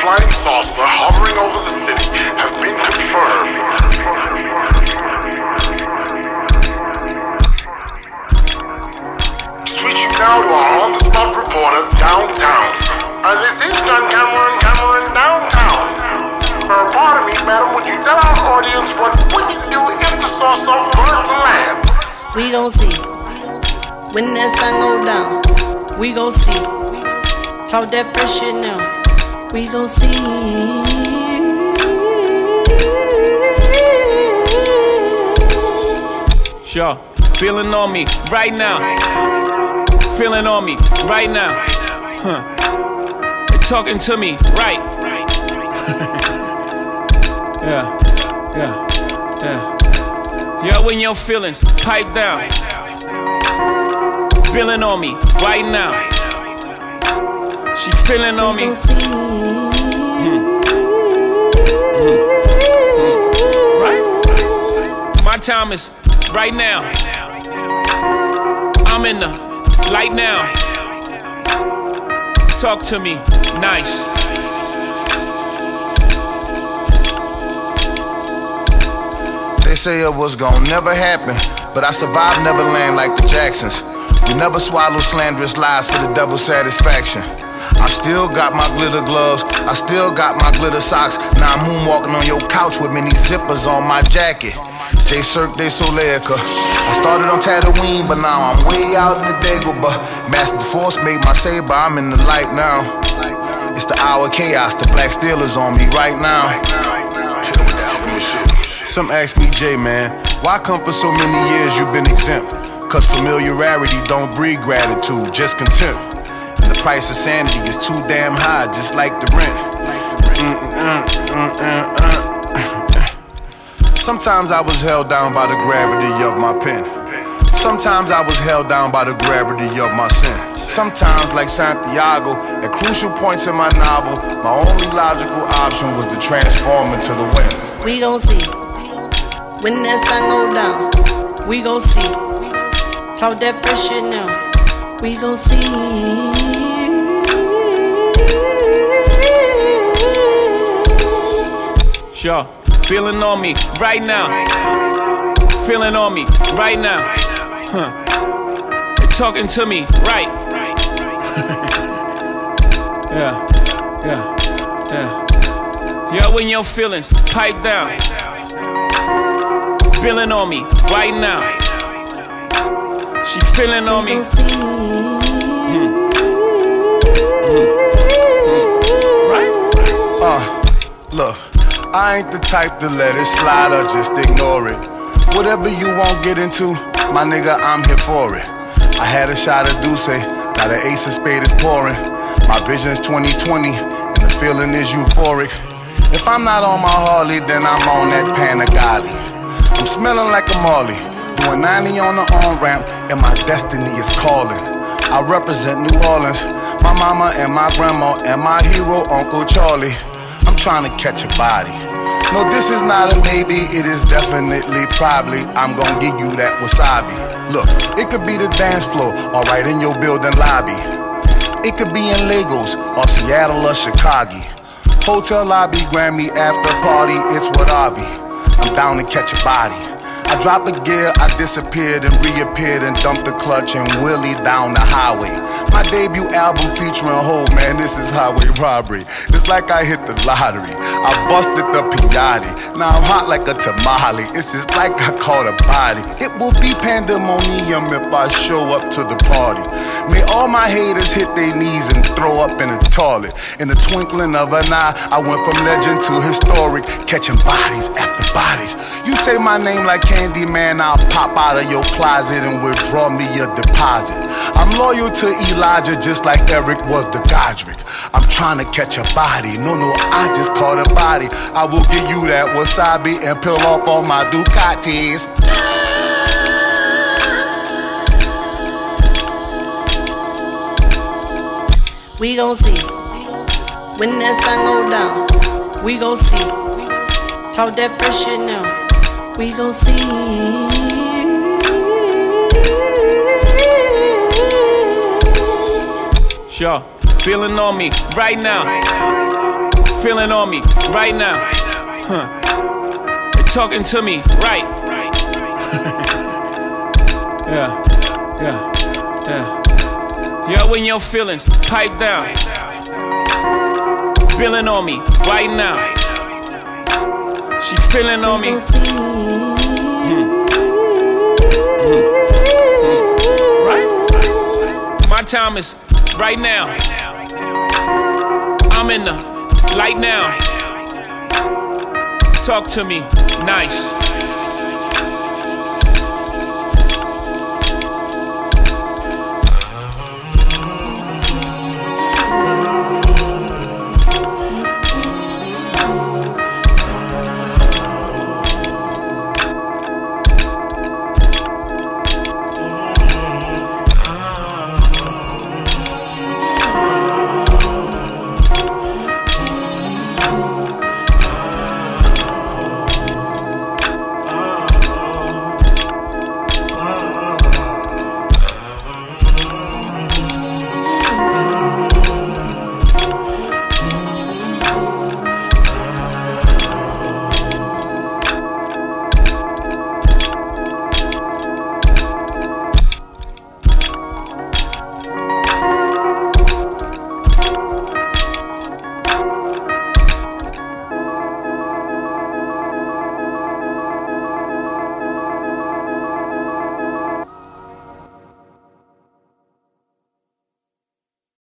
flying saucer hovering over the city have been confirmed. Switch you now to our on-the-spot reporter downtown. Uh, this is John Cameron, Cameron downtown. Uh, pardon me, madam, would you tell our audience what would you do if the saucer were to land? We gon' see. When that sun go down, we gon' see. Talk that fresh shit now. We gon' see. Sure, feeling on me right now. Feeling on me right now. Huh. They talking to me right. yeah, yeah, yeah. Yo, in your feelings, pipe down. Feeling on me right now. She feeling on me. Gon' see. Right? My time is right now. I'm in the light now. Talk to me nice. They say it was gonna never happen, but I survived Neverland like the Jacksons. We never swallow slanderous lies for the devil's satisfaction. I still got my glitter gloves, I still got my glitter socks. Now I'm moonwalking on your couch with many zippers on my jacket. J Cirque de Soleica. I started on Tatooine, but now I'm way out in the Dagobah. Master Fard made my saber, I'm in the light now. It's the hour chaos, the black steel is on me right now. Some ask me, J man, why come for so many years you've been exempt? Cause familiarity don't breed gratitude, just contempt. The price of sanity is too damn high, just like the rent. Sometimes I was held down by the gravity of my pen. Sometimes I was held down by the gravity of my sin. Sometimes, like Santiago, at crucial points in my novel, my only logical option was to transform into the wind. We gon' see. When that sun go down, we gon' see. Talk that fresh shit now. We gon' see. Sure, feeling on me right now. Feeling on me right now. Huh. They talking to me right. yeah, yeah, yeah. Yo, in your feelings, pipe down. Feeling on me right now. She feeling on me. gon' see. Right? Uh, look, I ain't the type to let it slide or just ignore it. Whatever you won't get into, my nigga, I'm here for it. I had a shot of D'ussé, now the ace of spade is pouring. My vision's 2020, and the feeling is euphoric. If I'm not on my Harley, then I'm on that Panigale. I'm smelling like a Marley, doing 90 on the on ramp, and my destiny is calling. I represent New Orleans, my mama and my grandma, and my hero, Uncle Charlie. I'm trying to catch a body. No, this is not a maybe, it is definitely probably. I'm gonna give you that wasabi. Look, it could be the dance floor, or right in your building lobby. It could be in Lagos, or Seattle, or Chicago. Hotel lobby, Grammy after party, it's what Avi. I'm down to catch a body. I drop a gear, I disappeared and reappeared and dumped the clutch and wheelie down the highway. My debut album featuring Hov, man, this is highway robbery. It's like I hit the lottery. I busted the pinata. Now I'm hot like a tamale. It's just like I caught a body. It will be pandemonium if I show up to the party. May all my haters hit their knees and throw up in the toilet. In the twinkling of an eye, I went from legend to historic, catching bodies after bodies. You say my name like Candyman, I'll pop out of your closet and withdraw me your deposit. I'm loyal to Elijah just like Eric was the Godric. I'm trying to catch a body. No, no, I just caught a body. I will give you that wasabi and peel off all my Ducatis. We gon' see. When that sun go down, we gon' see. Talk that fresh shit now. We gon' see. Sure, feeling on me right now. feeling on me right now. Huh. They talking to me right. yeah, yeah, yeah. Yo, in your feelings, pipe down. Feeling on me right now. She feeling on me. Right? My is right now. I'm in the light now. Talk to me nice.